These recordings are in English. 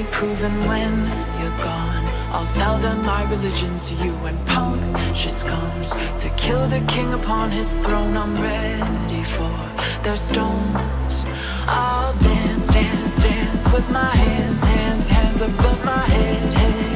ain't proven when you're gone. I'll tell them my religion's you and punk shit comes to kill the king upon his throne. I'm ready for their stones. I'll dance, dance, dance with my hands, hands, hands above my head, head.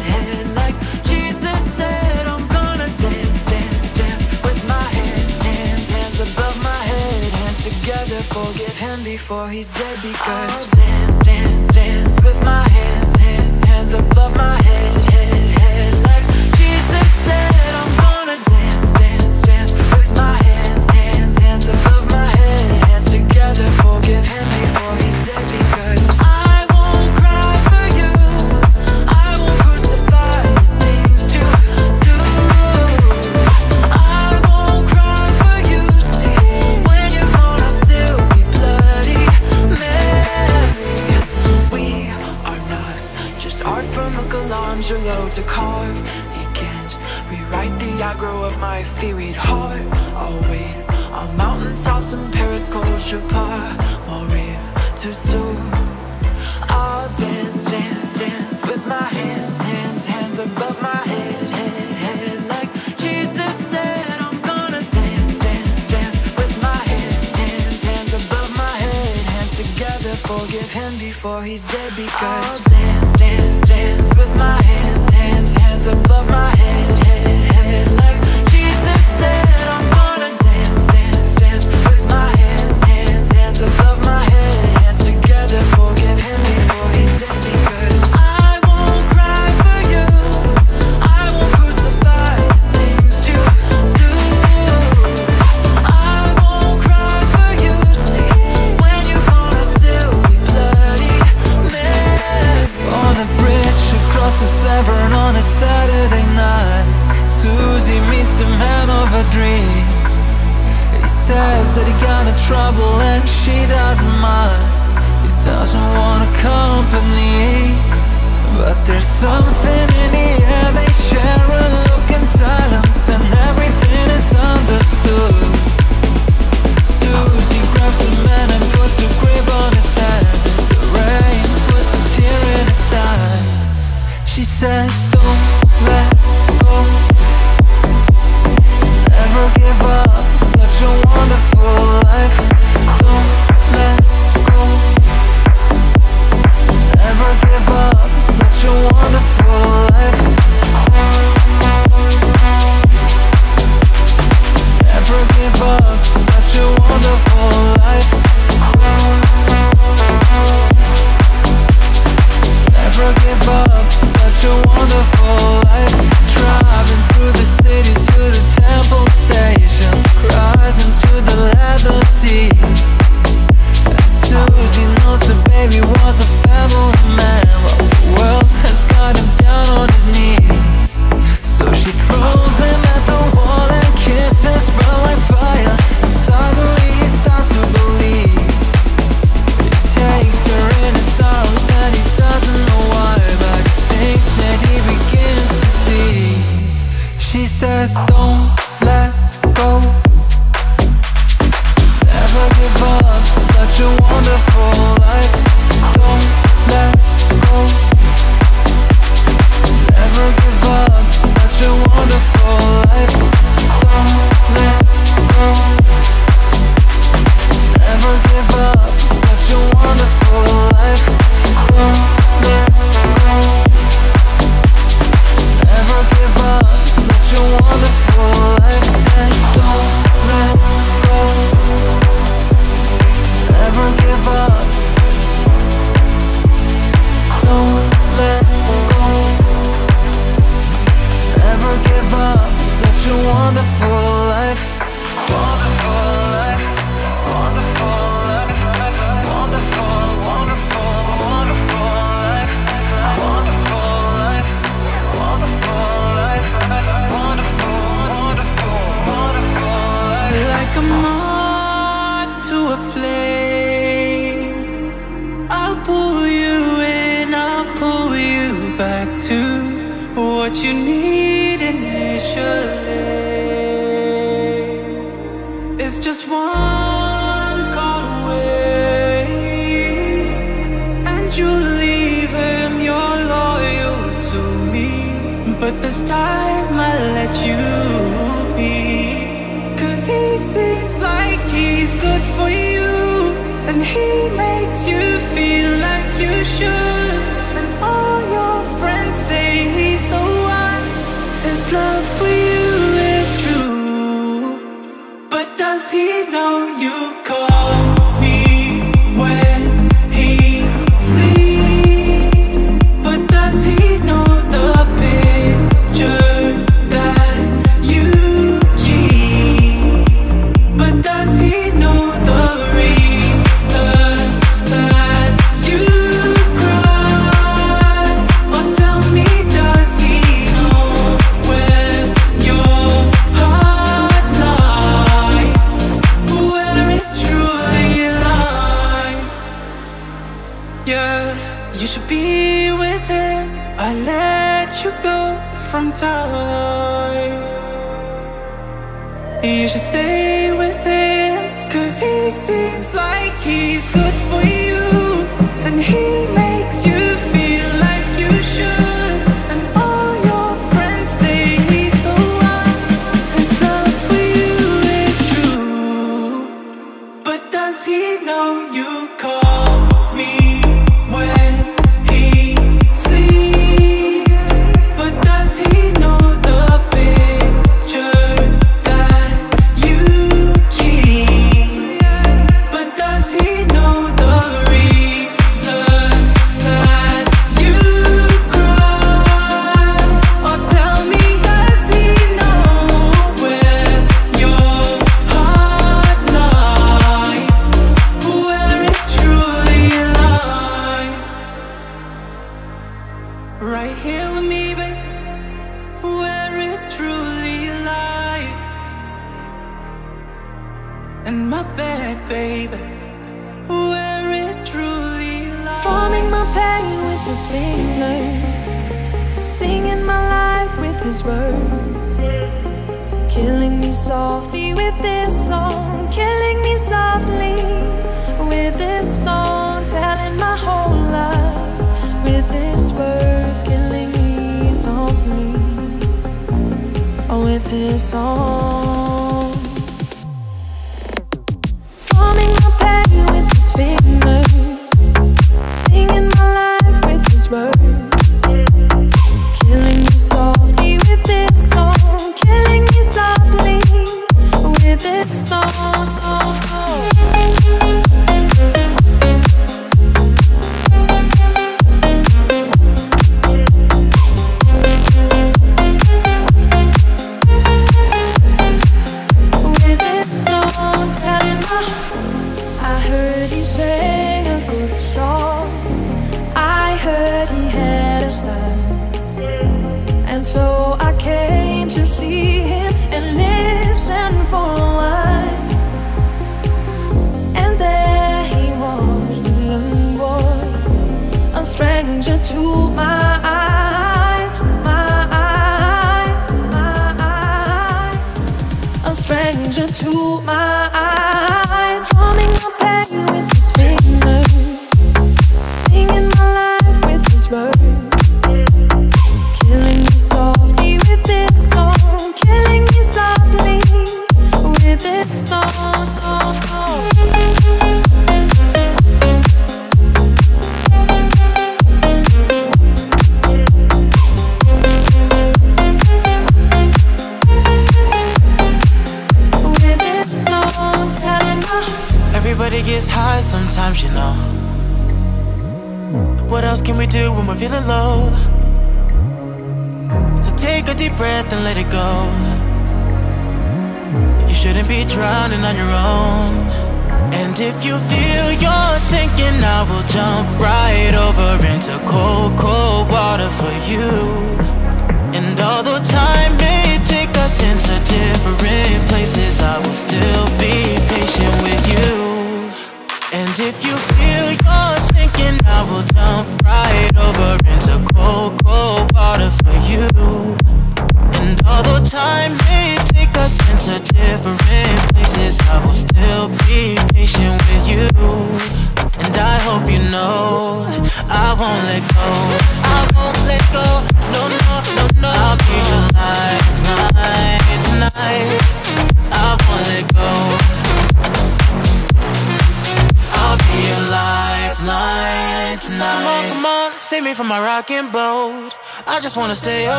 Forgive him before he's dead because I'll dance, dance, dance with my hands, hands, hands above my head, head, head. Like Jesus said, I'm gonna dance, dance, dance with my hands, hands, hands above my head, hands together. Forgive him feared heart. I'll wait on mountaintops in Paris, Coachapar, Maurive to soar. I'll dance, dance, dance with my hands, hands, hands above my head, head, head. Like Jesus said, I'm gonna dance, dance, dance with my hands, hands, hands above my head, hands together. Forgive him before he's dead because I'll dance, dance, dance with my hands, hands, hands above my head. On a Saturday night. Susie meets the man of her dream. He says that he got in trouble and she doesn't mind. He doesn't want a company. But there's something in the air. They share a look in silence And everything is understood. Susie grabs a man and puts a grip on his hand. As the rain puts a tear in his eye She says, don't let go. Never give up, such a wonderful life. Don't let go. Never give up, such a wonderful life. Never give up, such a wonderful life. Never give up, such a wonderful life. Driving through the city to the temple station. Cries into the leather seat And Susie knows the baby was a family man. But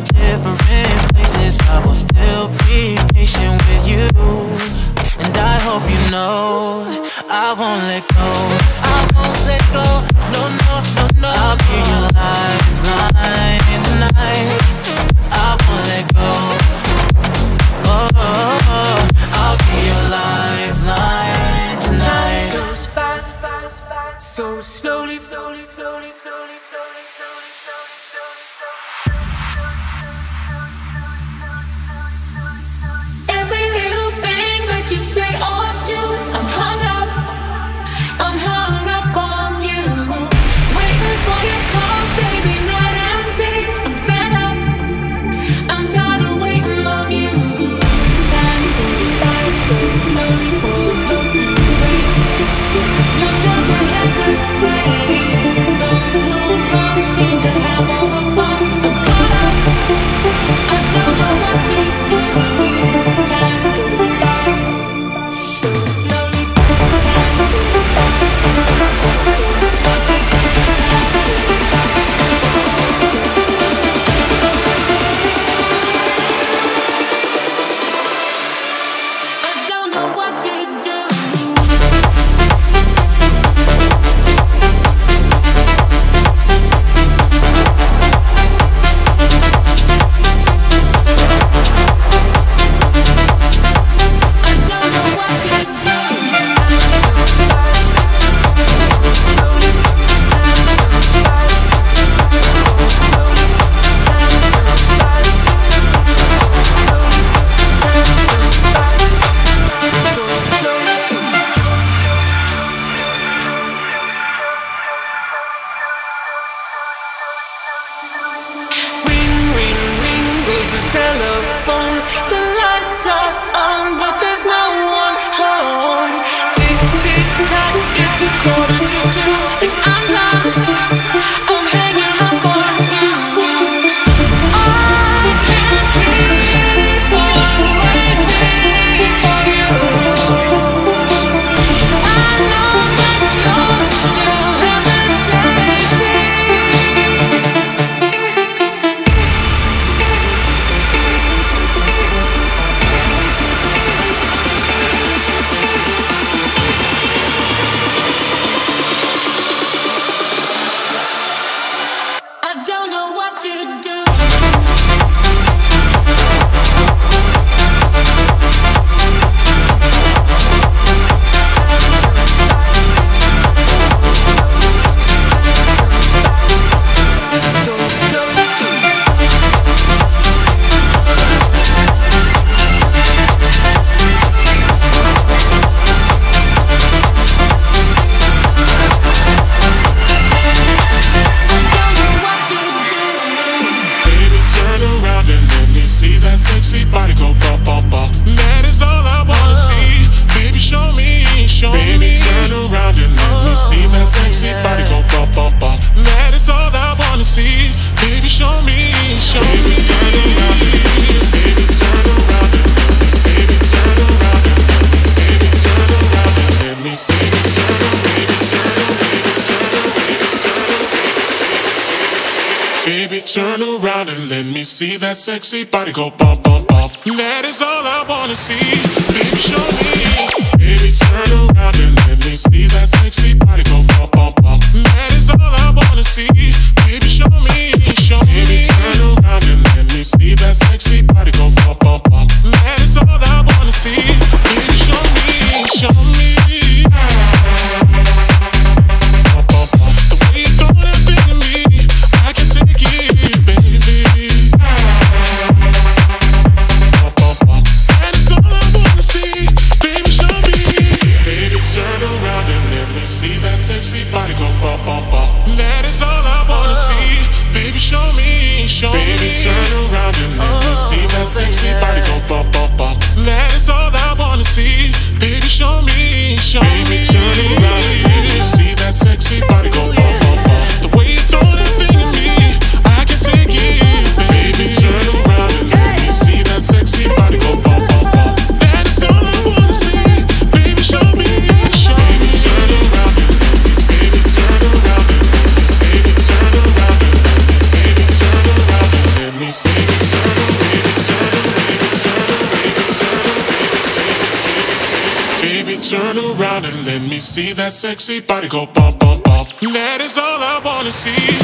different places. I will still be patient with you And I hope you know I won't let go. sexy body go That is all I wanna oh. see. Baby, show me, show me. Baby, turn around and let me see that sexy body go bump, bump. sexy body go bump, bump, bump. That is all I wanna see.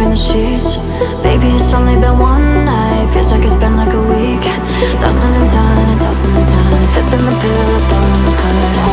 between the sheets. Baby, it's only been one night. Feels like it's been like a week. Tossing and turning, tossing and turning. Flipping the pillow, up on the card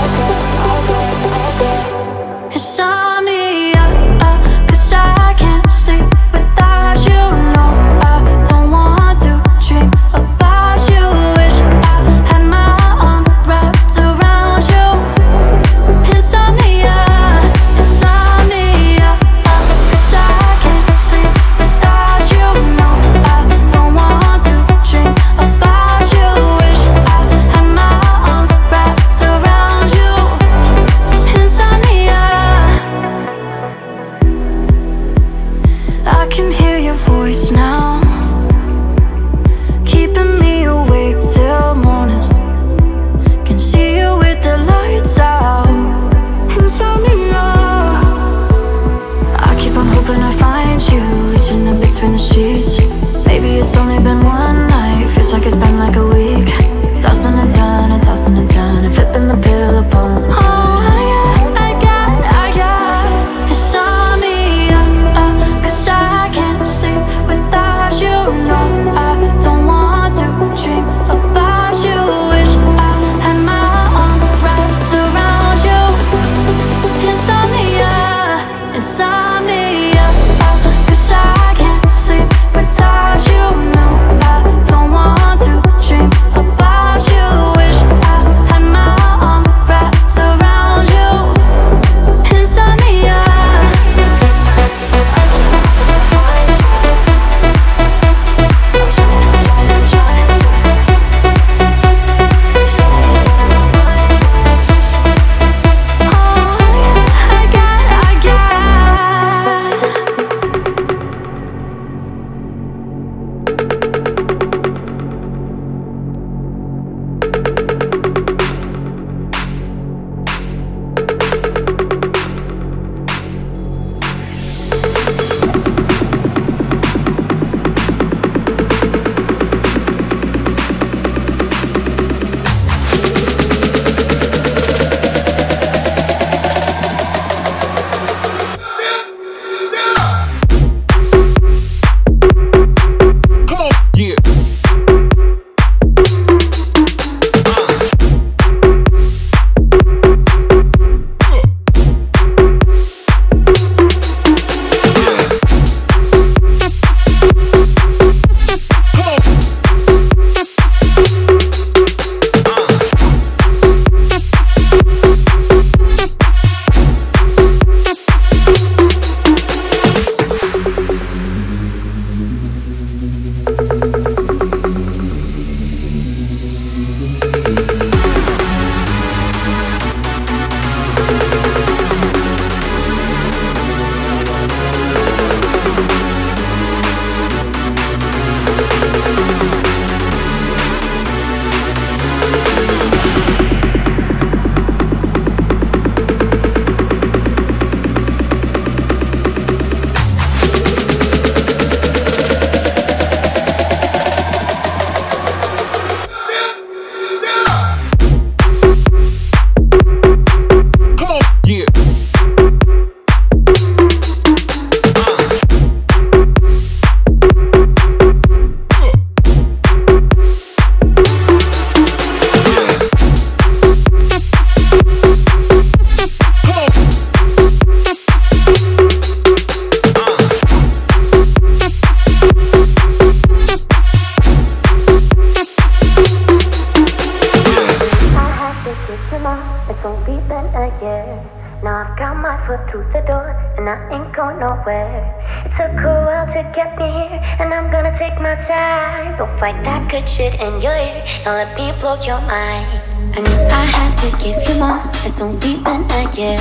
more. deep only been a year.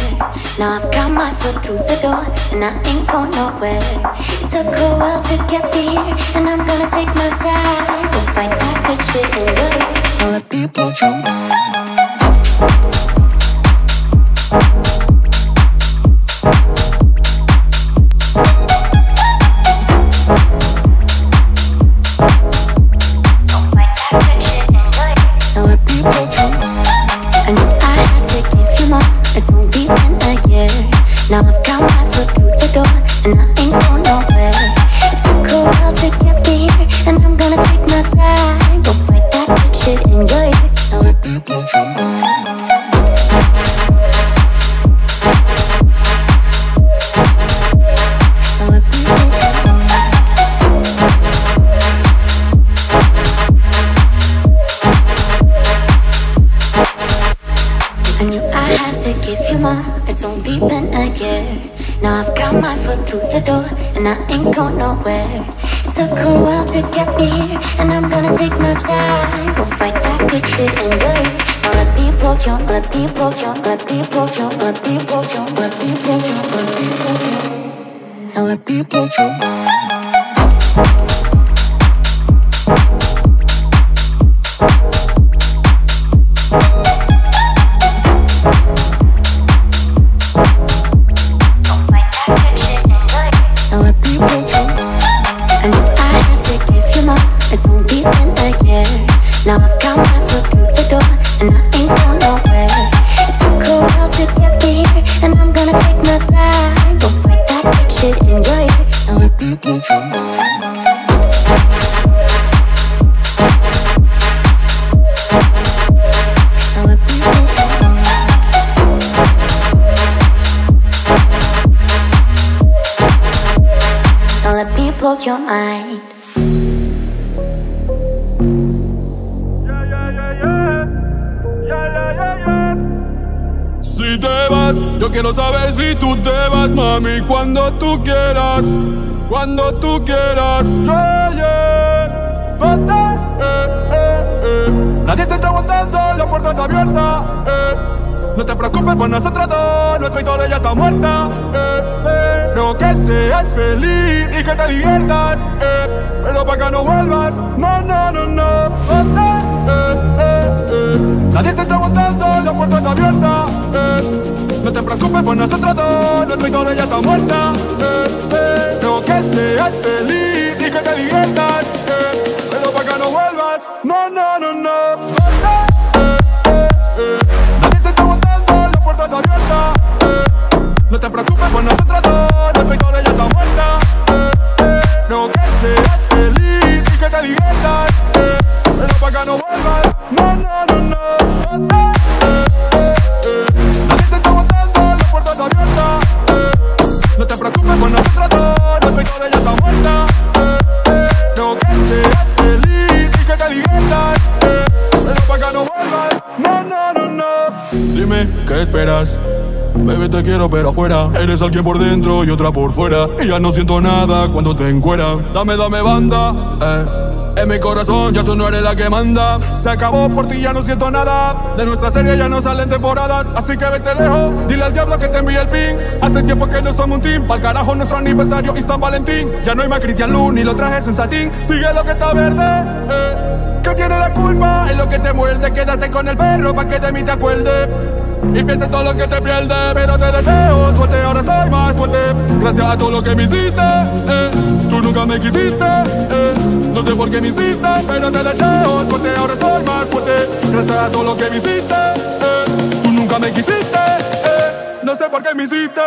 Now I've got my foot through the door, and I ain't going nowhere. It took a while to get here, and I'm gonna take my time. Go fight that good shit ear. I'll people jump on. Ain't going nowhere. It took a while to get me here, and I'm gonna take my time. Go fight that good shit your ear. Now let me poke you, let me poke you, let me poke you, let me poke you, let me poke you, let me poke you. I'll let people jump on. Yo quiero saber si tú te vas, mami, cuando tú quieras, cuando tú quieras. Yeah, yeah. Vete, eh, eh, eh. Nadie te está aguantando, la puerta está abierta. eh. No te preocupes por nosotros dos, nuestra historia ya está muerta. eh, eh. Que seas feliz y que te diviertas, pero para que no vuelvas, no, no, no, no. Vete. Nadie te está aguantando, la puerta está abierta. No te preocupes por nosotros dos, nuestra historia ya está muerta. eh, eh. Creo que seas feliz y que te diviertas, eh. pero para que no vuelvas, no, no, no, no. Nadie te está la puerta está abierta. No te preocupes por nosotros dos, nuestra historia ya Baby, te quiero pero afuera. Eres alguien por dentro y otra por fuera. Y ya no siento nada cuando te encueran Dame, dame banda, eh. En mi corazón ya tú no eres la que manda. Se acabó por ti, ya no siento nada. De nuestra serie ya no salen temporadas. Así que vete lejos, dile al diablo que te envíe el pin. Hace tiempo que no somos un team. Pa'l carajo nuestro aniversario y San Valentín. Ya no hay más Cristian Lu ni los trajes en satín. Sigue lo que está verde, eh. Que tiene la culpa es lo que te muerde. Quédate con el perro pa' que de mí te acuerdes y piensa en todo lo que te pierde, pero te deseo suerte, ahora soy más fuerte. Gracias a todo lo que me hiciste, eh. tú nunca me quisiste, eh. no sé por qué me hiciste, pero te deseo suerte, ahora soy más fuerte. Gracias a todo lo que me hiciste, eh. tú nunca me quisiste, eh. no sé por qué me hiciste.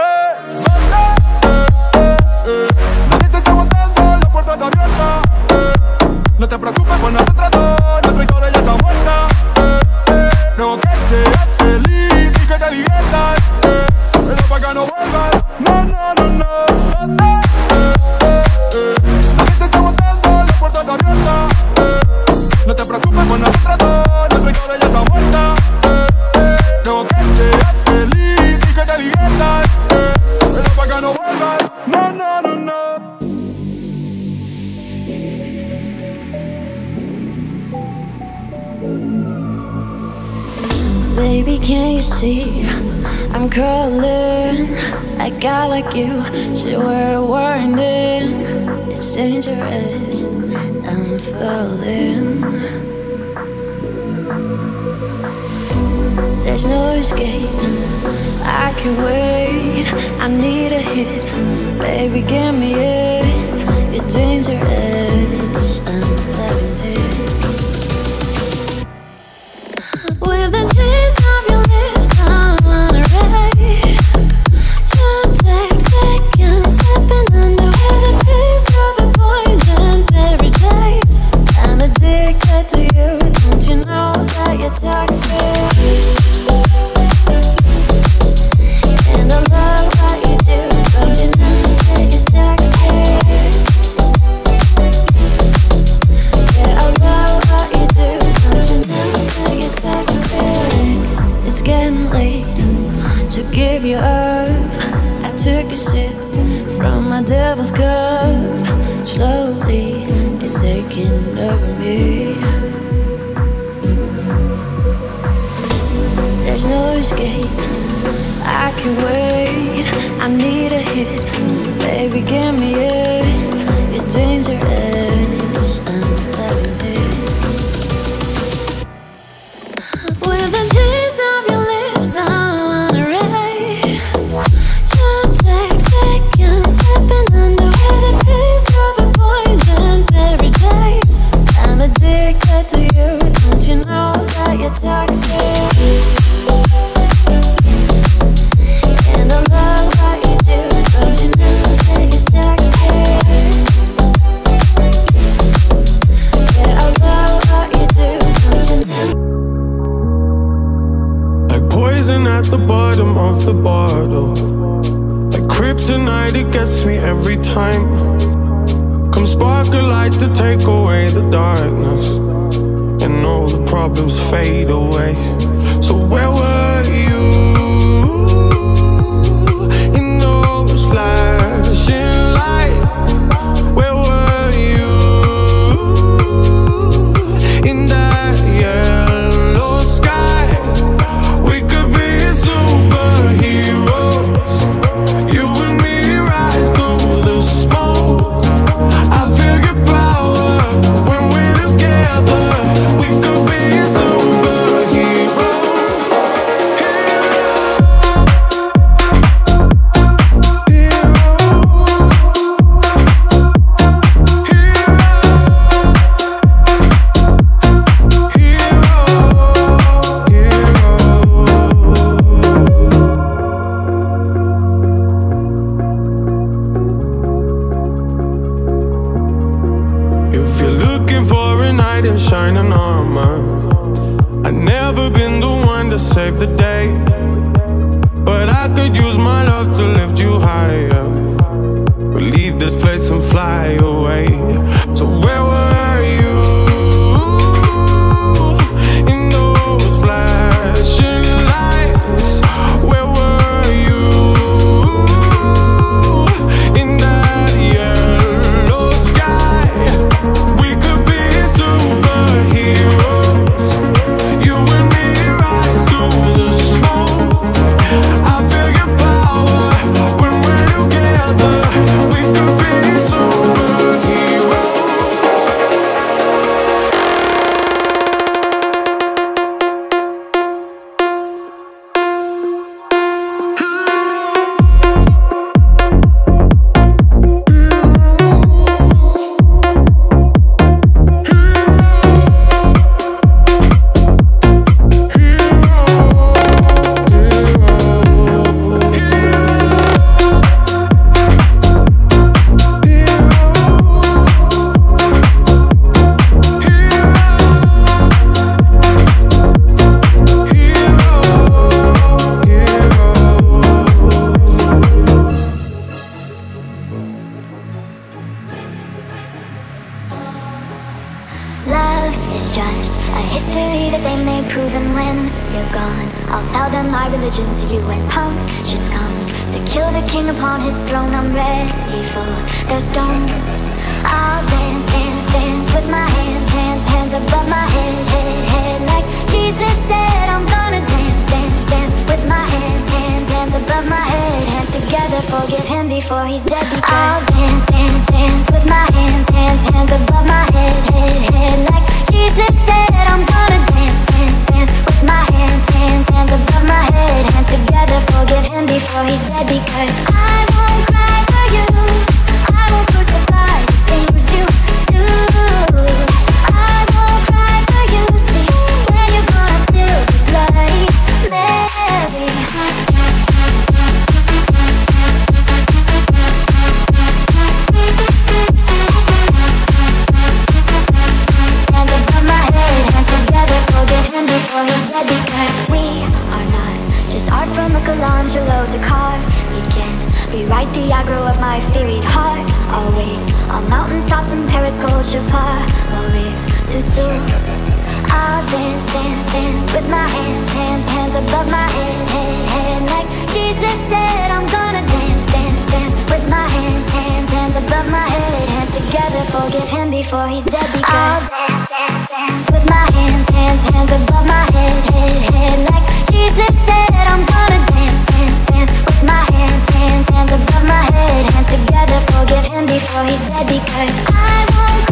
before he's dead because I'll dance, dance, dance with my hands, hands, hands above my head, head, head Like Jesus said I'm gonna dance, dance, dance. With my hands, hands, hands above my head Hands together, forgive him before he's dead because I won't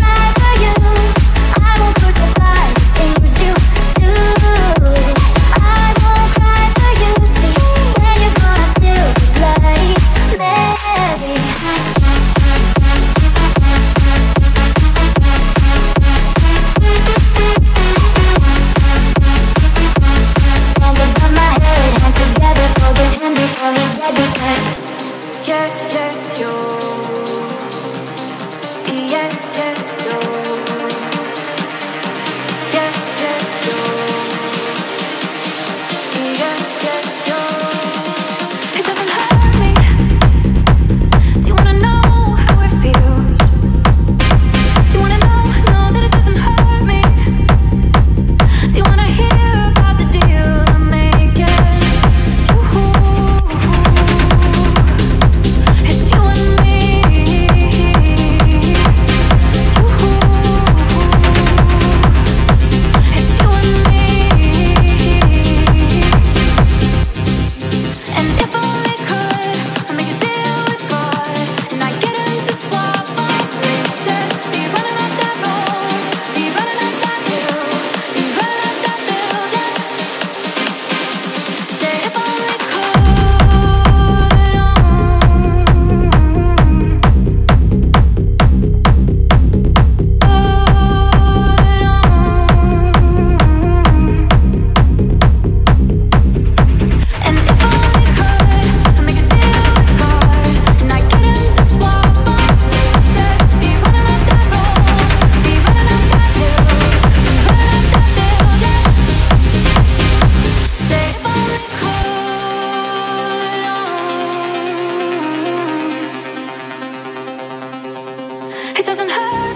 It doesn't hurt.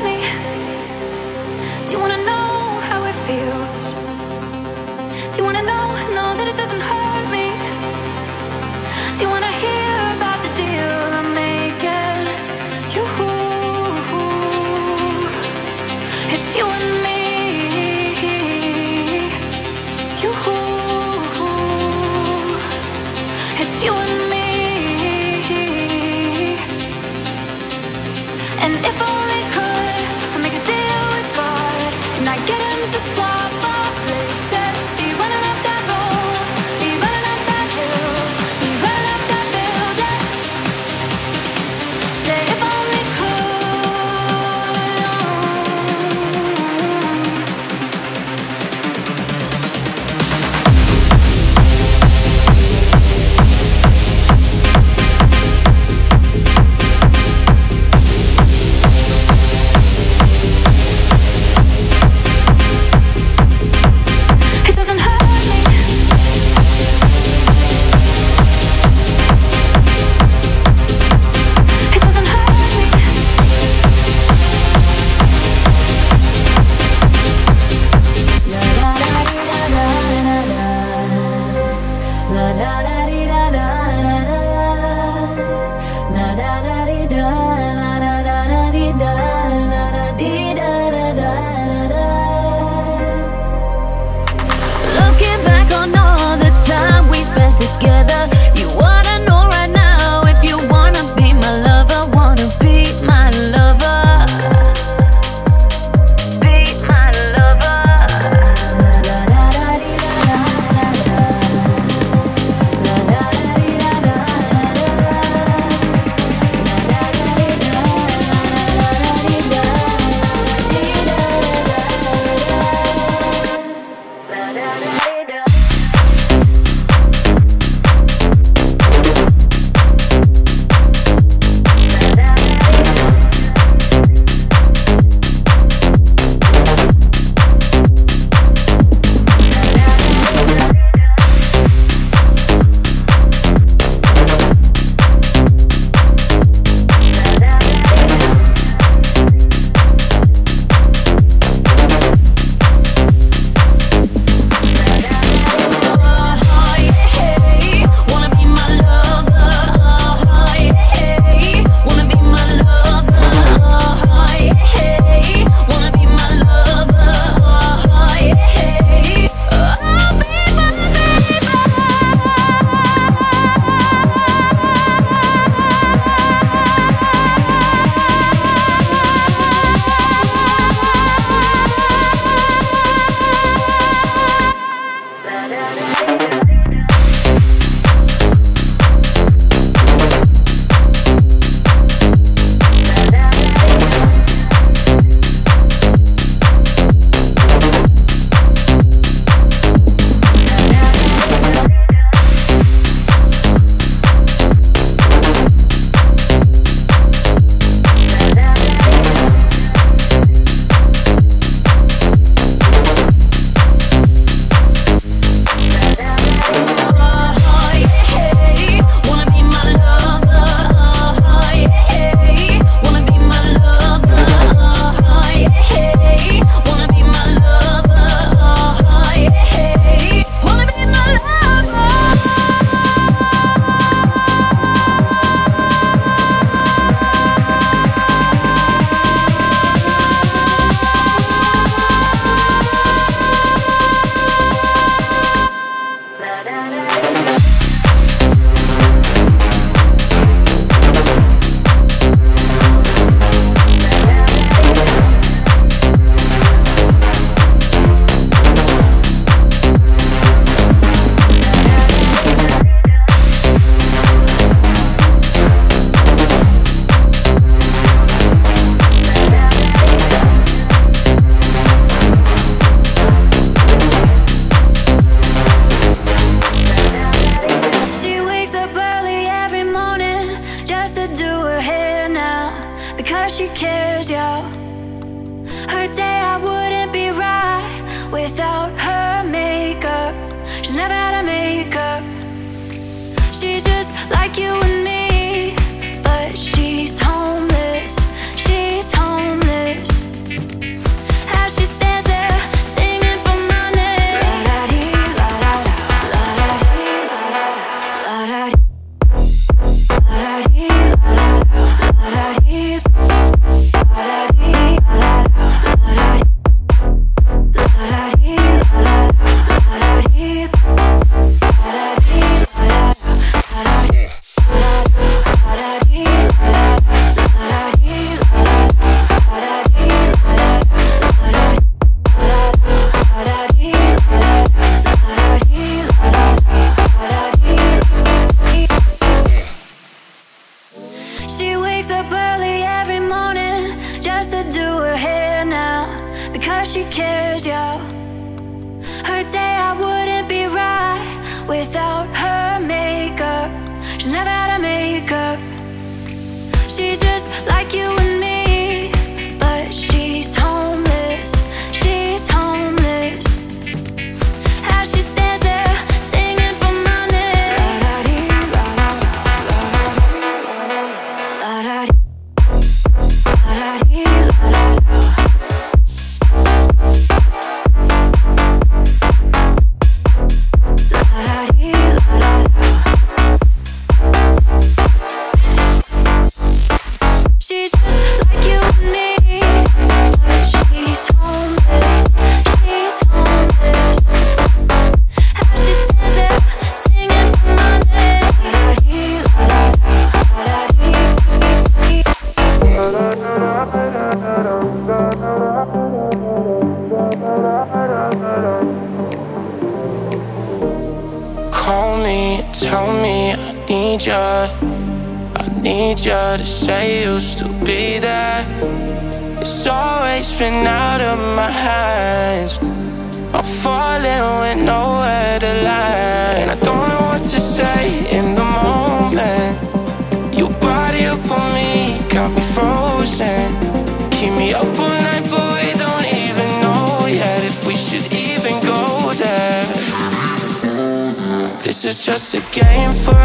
A game for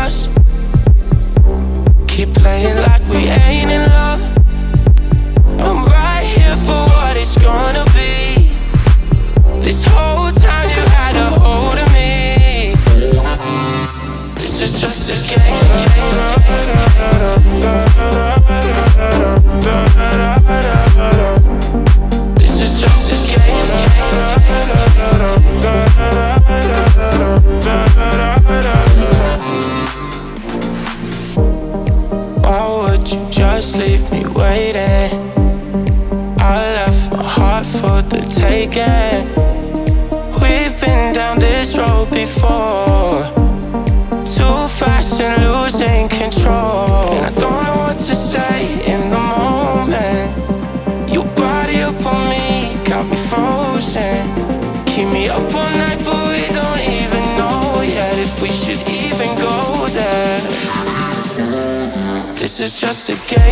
Is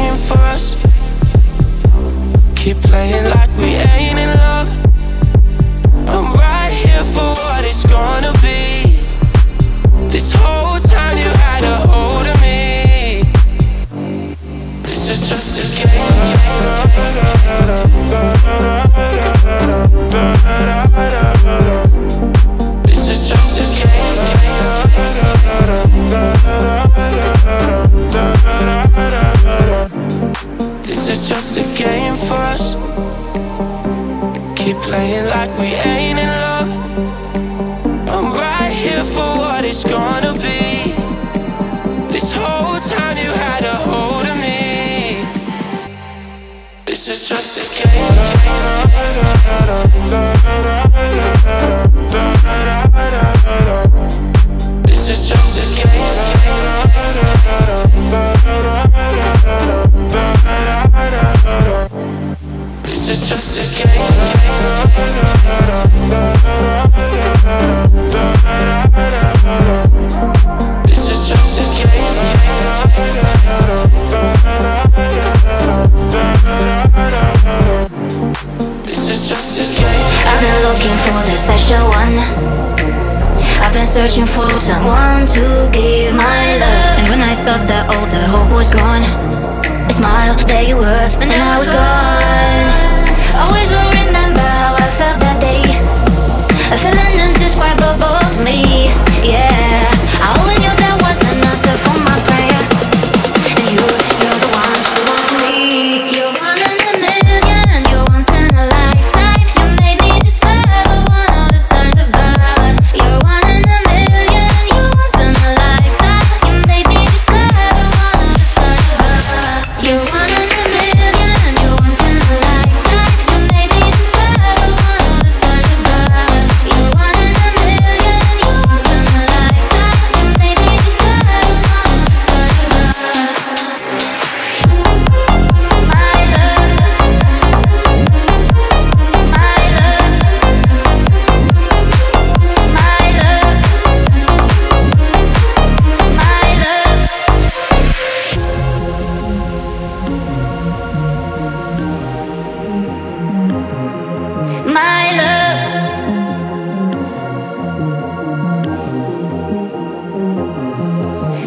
my love.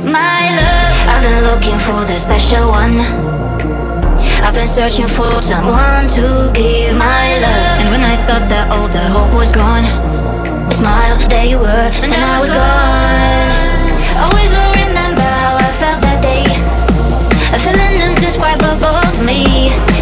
My love. I've been looking for the special one. I've been searching for someone to give my love. And when I thought that all the hope was gone, I smiled, there you were, and then I was gone. Always will remember how I felt that day. A feeling indescribable to me.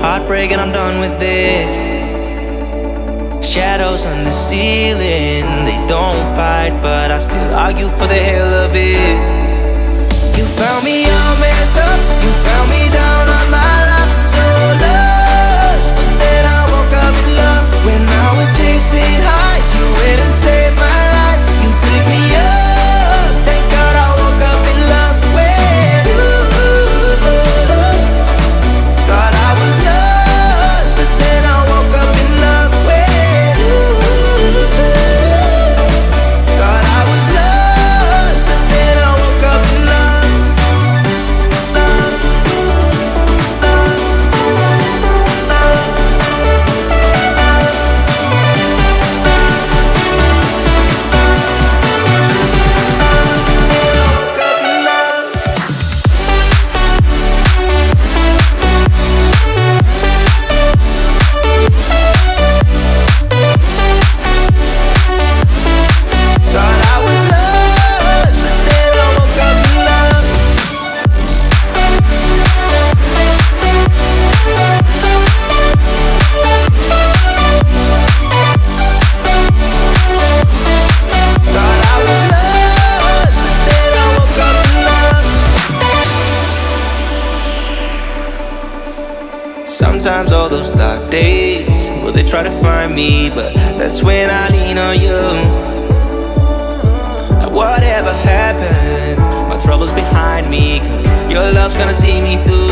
heartbreak and I'm done with this. Shadows on the ceiling, they don't fight But I still argue for the hell of it. You found me all messed up, you found me down on my luck. So lost, but then I woke up in love. When I was chasing highs, you didn't say. try to find me, but that's when I lean on you. And whatever happens, my trouble's behind me, cause your love's gonna see me through.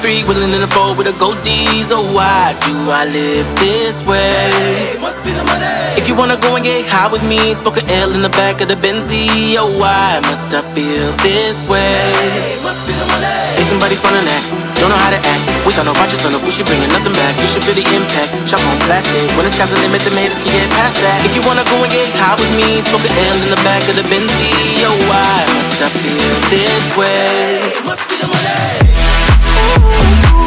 Three willing in the four with a gold D's. Oh, why do I live this way? must be the money. If you wanna go and get high with me, smoke a L in the back of the Benzie. Oh, why must I feel this way? must be the money. Ain't somebody frontin' that, don't know how to act. We got no watches on the bush, you bringing nothing back. You should feel the impact. Shop on plastic. When the sky's the limit, the haters can get past that. If you wanna go and get high with me, smoke a L in the back of the Benzie. Oh, why must I feel this way? must be the money. If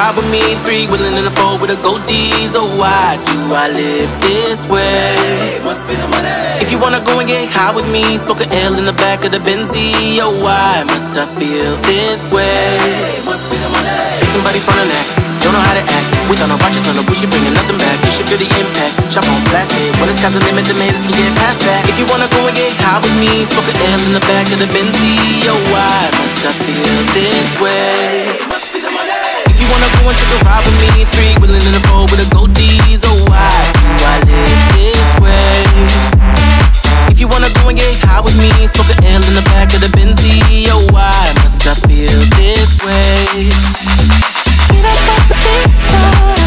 ride with me, three willing in the four with a gold D's. Oh, why do I live this way? must be the money. If you wanna go and get high with me, smoke a L in the back of the Benzie. Oh, why must I feel this way? must be the money. Ain't somebody frontin' that, don't know how to act. We got no watches on the bush, you bringing nothing back. You should feel the impact. Shop on plastic. When the sky's the limit, the haters can get past that. If you wanna go and get high with me, smoke a L in the back of the Benzie. Oh, why must I feel this way? wanna go and take a ride with me? Three wheeling in a four with a gold D's. Oh, why do I live this way? If you wanna go and get high with me, smoke a L in the back of the Benzie. Oh, why must I feel this way? Be that the of